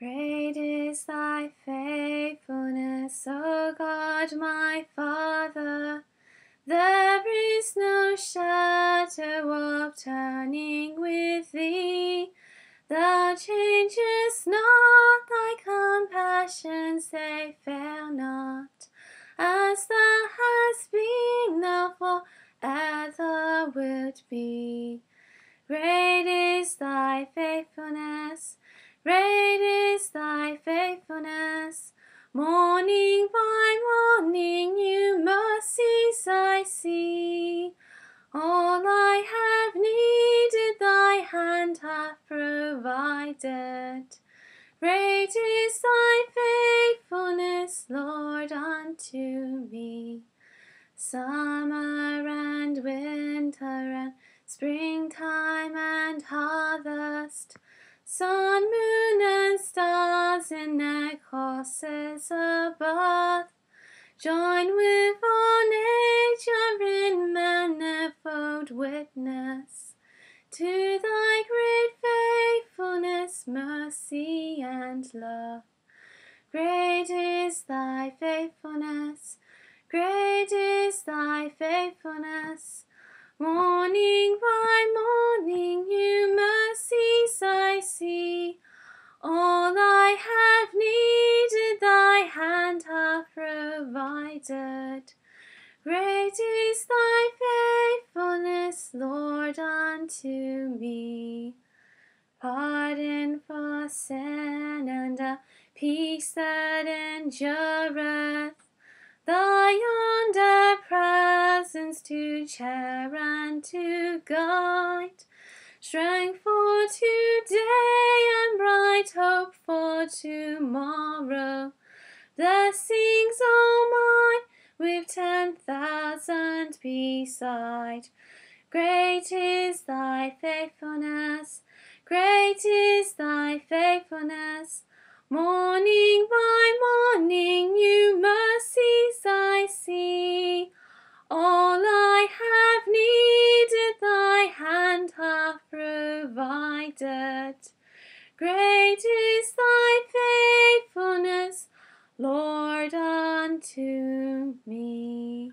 Great is thy faithfulness, O God my Father. There is no shadow of turning with thee. Thou changest not, thy compassions they fail not. As thou hast been, thou forever wilt be. Great is thy faithfulness, great is thy faithfulness. Morning by morning, new mercies I see. All I have needed, thy hand hath provided. Great is thy faithfulness, Lord, unto me. Summer and winter and springtime sun, moon, and stars in their courses above, join with all nature in manifold witness to thy great faithfulness, mercy, and love. Great is thy faithfulness, great is thy faithfulness. Morning I see. All I have needed, thy hand hath provided. Great is thy faithfulness, Lord, unto me. Pardon for sin and a peace that endureth. Thy yonder presence to cheer and to guide. Strength for today tomorrow. Blessings all mine with ten thousand beside. Great is thy faithfulness, great is thy faithfulness. Morning by morning, new mercies I see. All I have needed, thy hand hath provided. Great is thy faithfulness, Lord, unto me.